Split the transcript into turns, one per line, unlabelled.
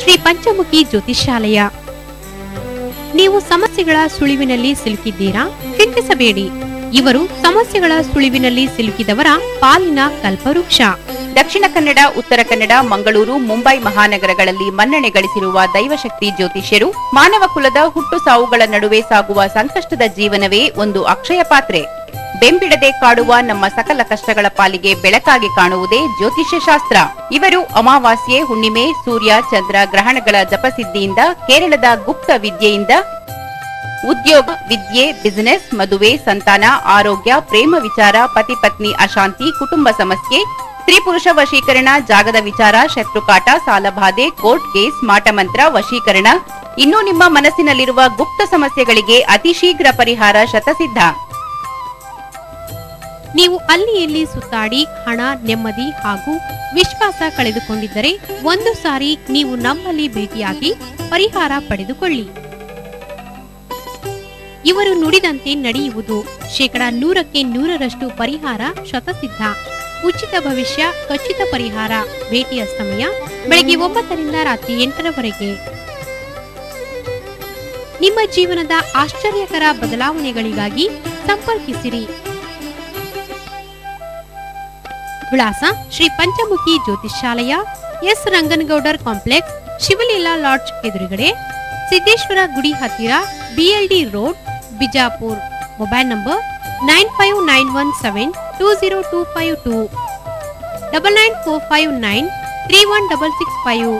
ಶ್ರೀ ಪಂಚಮುಖಿ ಜ್ಯೋತಿಷ್ಯಾಲಯ ನೀವು ಸಮಸ್ಯೆಗಳ ಸುಳಿವಿನಲ್ಲಿ ಸಿಲುಕಿದ್ದೀರಾ? ಚಿಂತಿಸಬೇಡಿ ಇವರು ಸಮಸ್ಯೆಗಳ ಸುಳಿವಿನಲ್ಲಿ ಸಿಲುಕಿದವರ ಪಾಲಿನ ಕಲ್ಪವೃಕ್ಷ.
ದಕ್ಷಿಣ ಕನ್ನಡ, ಉತ್ತರ ಕನ್ನಡ, ಮಂಗಳೂರು, ಮುಂಬೈ ಮಹಾನಗರಗಳಲ್ಲಿ ಮನ್ನಣೆ ಗಳಿಸಿರುವ ದೈವಶಕ್ತಿ ಜ್ಯೋತಿಷ್ಯರು ಮಾನವ ಕುಲದ ಹುಟ್ಟು ಸಾವುಗಳ ನಡುವೆ ಸಾಗುವ ಸಂಕಷ್ಟದ ಜೀವನವೇ ಒಂದು ಅಕ್ಷಯ ಪಾತ್ರೆ. ಬೆಂಬಿಡದೆ ಕಾಡುವ ನಮ್ಮ ಸಕಲ ಕಷ್ಟಗಳ ಪಾಲಿಗೆ ಬೆಳಕಾಗಿ ಕಾಣುವುದೇ ಜ್ಯೋತಿಷ್ಯ ಶಾಸ್ತ್ರ. ಇವರು ಅಮಾವಾಸ್ಯೆ, ಹುಣ್ಣಿಮೆ, ಸೂರ್ಯ, ಚಂದ್ರ ಗ್ರಹಣಗಳ ಜಪಸಿದ್ಧಿಯಿಂದ, ಕೇರಳದ ಗುಪ್ತ ವಿದ್ಯೆಯಿಂದ ಉದ್ಯೋಗ, ವಿದ್ಯೆ ಬಿಸಿನೆಸ್ ಮದುವೆ, ಸಂತಾನ, ಆರೋಗ್ಯ, ಪ್ರೇಮ ವಿಚಾರ, ಪತಿ ಪತ್ನಿ ಅಶಾಂತಿ, ಕುಟುಂಬ ಸಮಸ್ಯೆ ಸ್ತ್ರೀ ಪುರುಷ ವಶೀಕರಣ, ಜಾಗದ ವಿಚಾರ, ಶತ್ರುಕಾಟ ಸಾಲಬಾಧೆ ಕೋರ್ಟ್ ಕೇಸ್ ಮಾಟಮಂತ್ರ ವಶೀಕರಣ. ಇನ್ನು ನಿಮ್ಮ ಮನಸ್ಸಿನಲ್ಲಿರುವ ಗುಪ್ತ ಸಮಸ್ಯೆಗಳಿಗೆ ಅತಿ ಶೀಘ್ರ ಪರಿಹಾರ ಶತಸಿದ್ಧ.
ನೀವು ಅಲ್ಲಿ ಇಲ್ಲಿ ಸುತ್ತಾಡಿ ಹಣ, ನೆಮ್ಮದಿ ಹಾಗೂ ವಿಶ್ವಾಸ ಕಳೆದುಕೊಂಡಿದ್ದರೆ ಒಂದು ಸಾರಿ ನೀವು ನಮ್ಮಲ್ಲಿ ಭೇಟಿಯಾಗಿ ಪರಿಹಾರ ಪಡೆದುಕೊಳ್ಳಿ. ಇವರು ನುಡಿದಂತೆ ನಡೆಯುವುದು ಶೇಕಡ ನೂರಕ್ಕೆ ನೂರರಷ್ಟು ಪರಿಹಾರ ಶತಸಿದ್ಧ. ಉಚಿತ ಭವಿಷ್ಯ, ಖಚಿತ ಪರಿಹಾರ. ಭೇಟಿಯ ಸಮಯ ಬೆಳಗ್ಗೆ ಒಂಬತ್ತರಿಂದ ರಾತ್ರಿ ಎಂಟರವರೆಗೆ. ನಿಮ್ಮ ಜೀವನದ ಆಶ್ಚರ್ಯಕರ ಬದಲಾವಣೆಗಳಿಗಾಗಿ ಸಂಪರ್ಕಿಸಿರಿ. ವಿಳಾಸ Shri Panchamukhi Jyotishyalaya S. Ranganagoudar complex, Shivaleela lodge ಎದುರುಗಡೆ ಸಿದ್ದೇಶ್ವರ ಗುಡಿ ಹತ್ತಿರ BLD road, Bijapur. Mobile number nine five nine one seven two zero two five two. Double nine four five nine three one double six five.